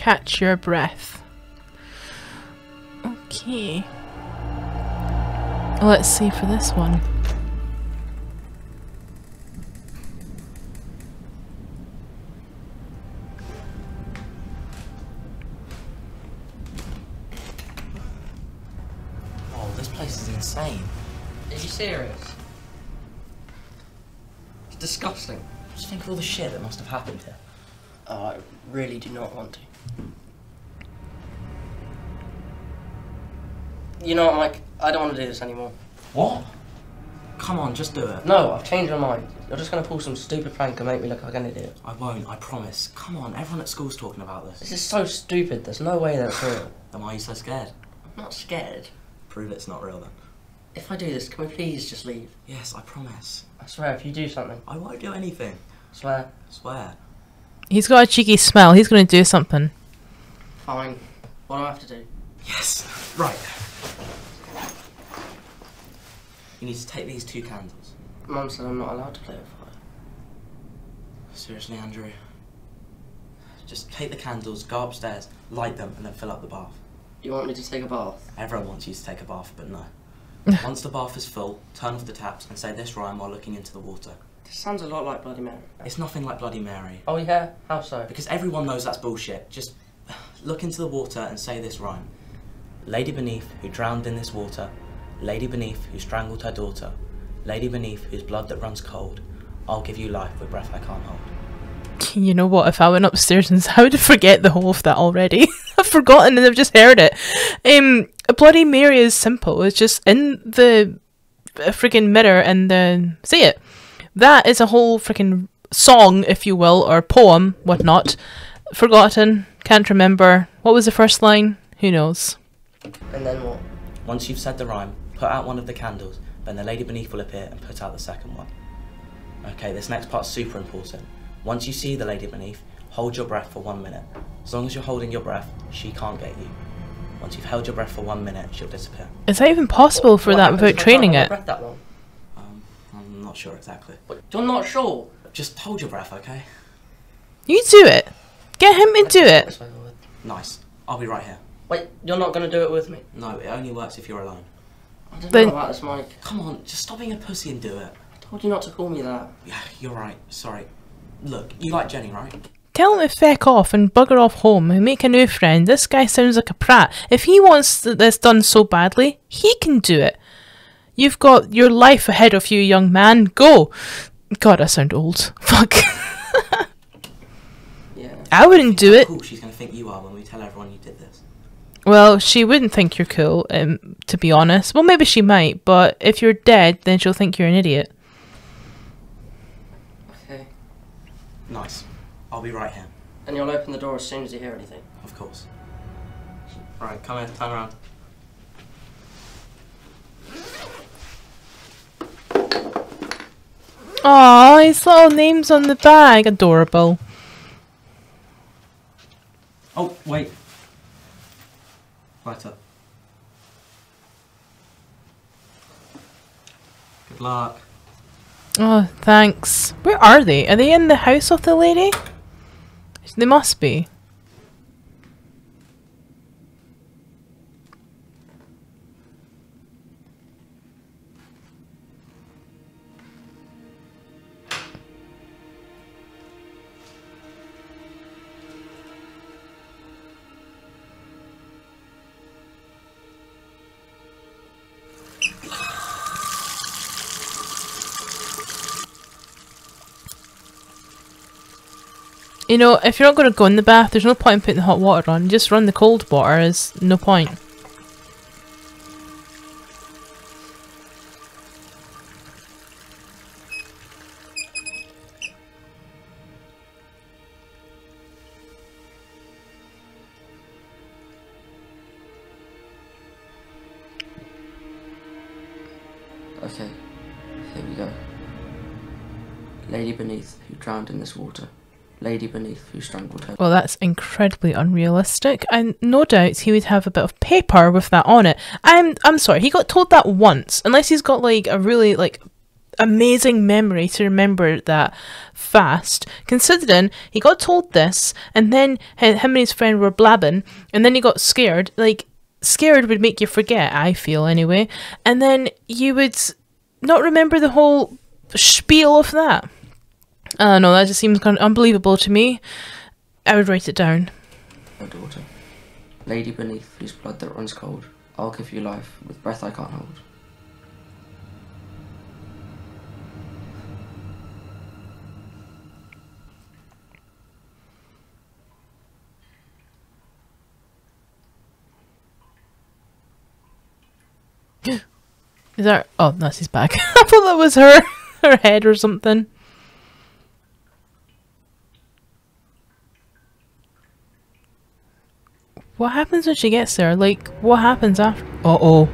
Catch your breath. Okay. Let's see for this one. Oh, this place is insane. Are you serious? It's disgusting. Just think of all the shit that must have happened here. Oh, I really do not want to. You know what, Mike? I don't want to do this anymore. What? Come on, just do it. No, I've changed my mind. You're just gonna pull some stupid prank and make me look like an idiot. I won't, I promise. Come on, everyone at school's talking about this. This is so stupid. There's no way that's real. Then why are you so scared? I'm not scared. Prove it's not real then. If I do this, can we please just leave? Yes, I promise. I swear, if you do something, I won't do anything. Swear. swear. He's got a cheeky smile. He's going to do something. Fine. What do I have to do? Yes. Right. You need to take these two candles. Mum said I'm not allowed to play with fire. Seriously, Andrew. Just take the candles, go upstairs, light them, and then fill up the bath. You want me to take a bath? Everyone wants you to take a bath, but no. Once the bath is full, turn off the taps and say this rhyme while looking into the water. This sounds a lot like Bloody Mary. It's nothing like Bloody Mary. Oh yeah? How so? Because everyone knows that's bullshit. Just look into the water and say this rhyme. Lady beneath who drowned in this water, lady beneath who strangled her daughter, lady beneath whose blood that runs cold, I'll give you life with breath I can't hold. You know what? If I went upstairs and I would forget the whole of that already. I've forgotten and I've just heard it. Um, Bloody Mary is simple. It's just in the freaking mirror and then say it. That is a whole freaking song, if you will, or poem, whatnot. Forgotten. Can't remember. What was the first line? Who knows? And then what? Once you've said the rhyme, put out one of the candles, then the lady beneath will appear and put out the second one. Okay, this next part's super important. Once you see the lady beneath, hold your breath for one minute. As long as you're holding your breath, she can't get you. Once you've held your breath for one minute, she'll disappear. Is that even possible for What that without training it? breath that long? Um, I'm not sure exactly. What? You're not sure? Just hold your breath, okay? You do it. Get him to do it. This way forward. Nice. I'll be right here. Wait, you're not gonna do it with me? No, it only works if you're alone. I don't Then- know about this, Mike. Come on, just stop being a pussy and do it. I told you not to call me that. Yeah, you're right. Sorry. Look, you like Jenny, right? Tell him to feck off and bugger off home and make a new friend. This guy sounds like a prat. If he wants this done so badly, he can do it. You've got your life ahead of you, young man. Go. God, I sound old. Fuck. Yeah. I wouldn't do it. Cool, she's gonna think you are when we tell everyone you did this. Well, she wouldn't think you're cool, um, to be honest. Well, maybe she might, but if you're dead, then she'll think you're an idiot. Okay. Nice. I'll be right here. And you'll open the door as soon as you hear anything. Of course. Right, come here, turn around. Aw, his little name's on the bag. Adorable. Oh, wait. Good luck. Oh, thanks. Where are they? Are they in the house of the lady? They must be. You know, if you're not going to go in the bath, there's no point in putting the hot water on. Just run the cold water. Is no point. Okay. Here we go. Lady beneath who drowned in this water. Lady beneath who strangled her. Well, that's incredibly unrealistic, and no doubt he would have a bit of paper with that on it. I'm I'm sorry, he got told that once, unless he's got like a really like amazing memory to remember that fast, considering he got told this, and then him and his friend were blabbing, and then he got scared. Like, scared would make you forget, I feel anyway, and then you would not remember the whole spiel of that. Uh, I don't know, that just seems kind of unbelievable to me. I would write it down. My daughter. Lady beneath whose blood that runs cold. I'll give you life with breath I can't hold. Is that? Oh, that's his back. I thought that was her, her head or something. What happens when she gets there? Like, what happens after? Uh oh.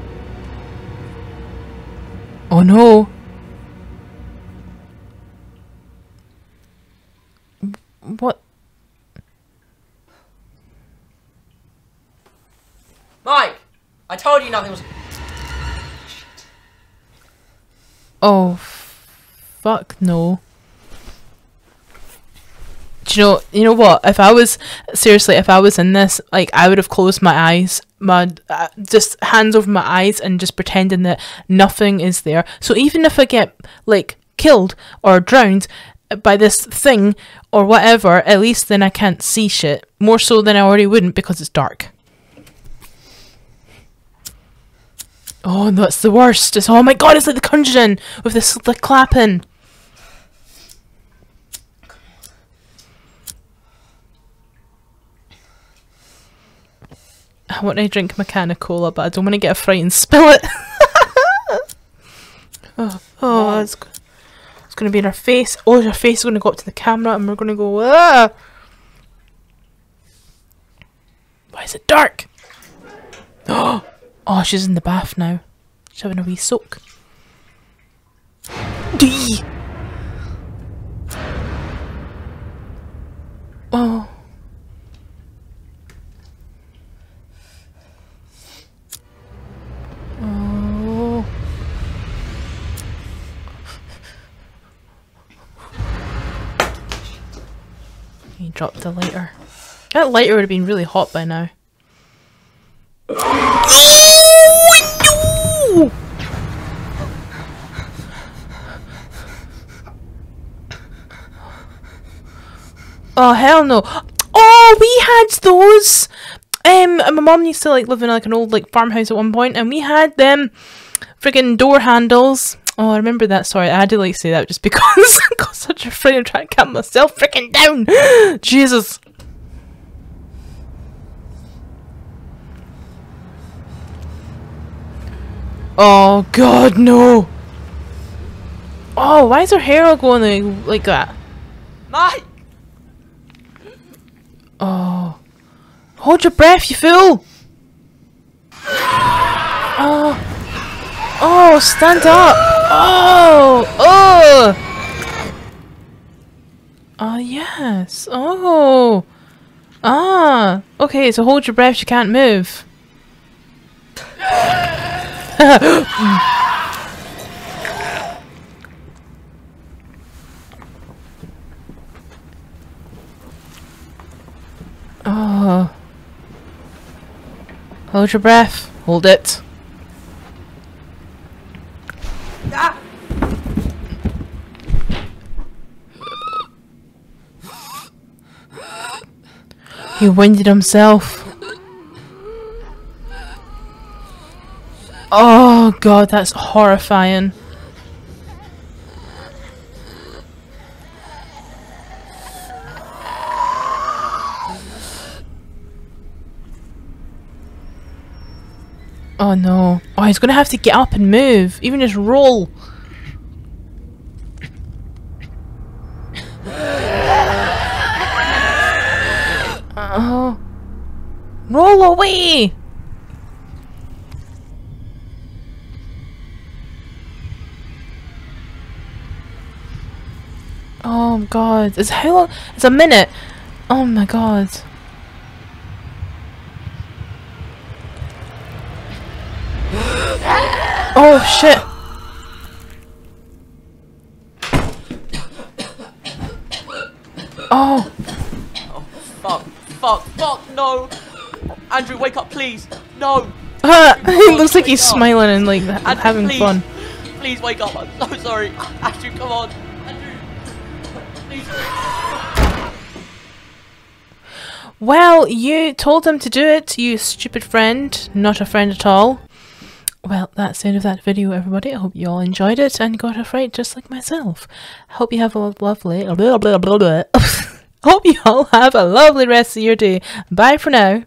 Oh no. What? Mike! I told you nothing was. Oh, fuck no. Do you know? You know what? If I was seriously, if I was in this, like, I would have closed my eyes, my uh, just hands over my eyes, and just pretending that nothing is there. So even if I get like killed or drowned by this thing or whatever, at least then I can't see shit. More so than I already wouldn't because it's dark. Oh, that's the worst. It's oh my god, it's like the conjuring with this the clapping. I want to drink my can of cola, but I don't want to get a fright and spill it. oh, oh it's, it's going to be in her face. Oh, her face is going to go up to the camera and we're going to go, ah! Why is it dark? Oh, oh, she's in the bath now. She's having a wee soak. D. Oh. Oh. Dropped the lighter. That lighter would have been really hot by now. Oh, no! Oh hell no! Oh, we had those. Um, my mom used to like live in like an old like farmhouse at one point, and we had them friggin' door handles. Oh, I remember that. Sorry, I had to like say that just because I got such a fright. I'm trying to calm myself freaking down. Jesus. Oh God, no! Oh, why is her hair all going like, like that? Mike! Oh. Hold your breath, you fool! Oh. Oh, stand up! Oh! Oh! Oh, yes. Oh. Ah. Okay, so hold your breath, you can't move. Oh. Hold your breath. Hold it. Ah! He winded himself. Oh god, that's horrifying. Oh no. Oh, he's gonna have to get up and move. Even just roll. Oh. Roll away! Oh god. It's how long? It's a minute. Oh my god. Oh shit! Oh! Oh fuck, fuck, fuck, no! Andrew, wake up, please! No! Uh, it looks like he's up. smiling and like Andrew, having please, fun. Please wake up, I'm so sorry. Andrew, come on. Andrew, well, you told him to do it, you stupid friend. Not a friend at all. Well, that's the end of that video, everybody. I hope you all enjoyed it and got a fright just like myself. I hope you have a lovely. Blah, blah, blah, hope you all have a lovely rest of your day. Bye for now.